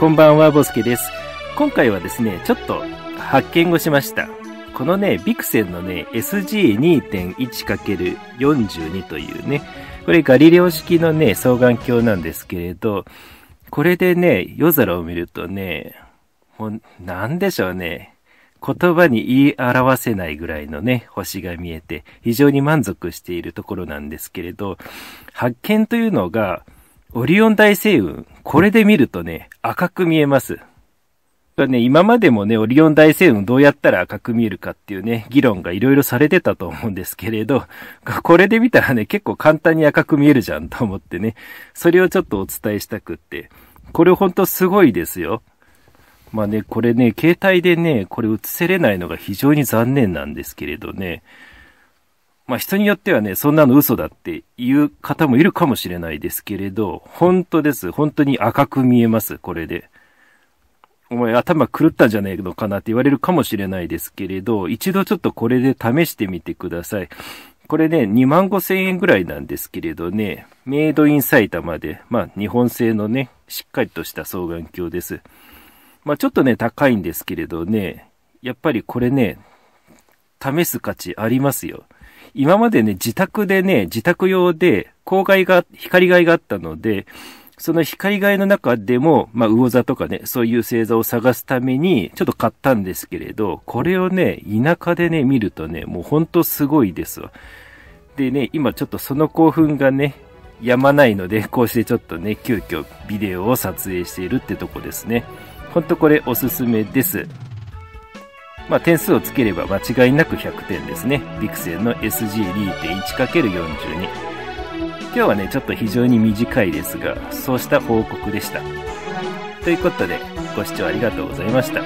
こんばんは、ボスケです。今回はですね、ちょっと発見をしました。このね、ビクセンのね、SG2.1×42 というね、これガリレオ式のね、双眼鏡なんですけれど、これでね、夜空を見るとね、もう、なんでしょうね。言葉に言い表せないぐらいのね、星が見えて、非常に満足しているところなんですけれど、発見というのが、オリオン大星雲、これで見るとね、赤く見えます。ね、今までもね、オリオン大星雲どうやったら赤く見えるかっていうね、議論がいろいろされてたと思うんですけれど、これで見たらね、結構簡単に赤く見えるじゃんと思ってね、それをちょっとお伝えしたくって、これほんとすごいですよ。まあね、これね、携帯でね、これ映せれないのが非常に残念なんですけれどね、まあ人によってはね、そんなの嘘だっていう方もいるかもしれないですけれど、本当です。本当に赤く見えます、これで。お前頭狂ったんじゃないのかなって言われるかもしれないですけれど、一度ちょっとこれで試してみてください。これね、2万5千円ぐらいなんですけれどね、メイドイン埼玉で、まあ日本製のね、しっかりとした双眼鏡です。まあちょっとね、高いんですけれどね、やっぱりこれね、試す価値ありますよ。今までね、自宅でね、自宅用で、光害が、光害があったので、その光害の中でも、まあ、魚座とかね、そういう星座を探すために、ちょっと買ったんですけれど、これをね、田舎でね、見るとね、もうほんとすごいですわ。でね、今ちょっとその興奮がね、やまないので、こうしてちょっとね、急遽ビデオを撮影しているってとこですね。ほんとこれおすすめです。まあ、点数をつければ間違いなく100点ですね。ビクセンの SG2.1×42。今日はね、ちょっと非常に短いですが、そうした報告でした。ということで、ご視聴ありがとうございました。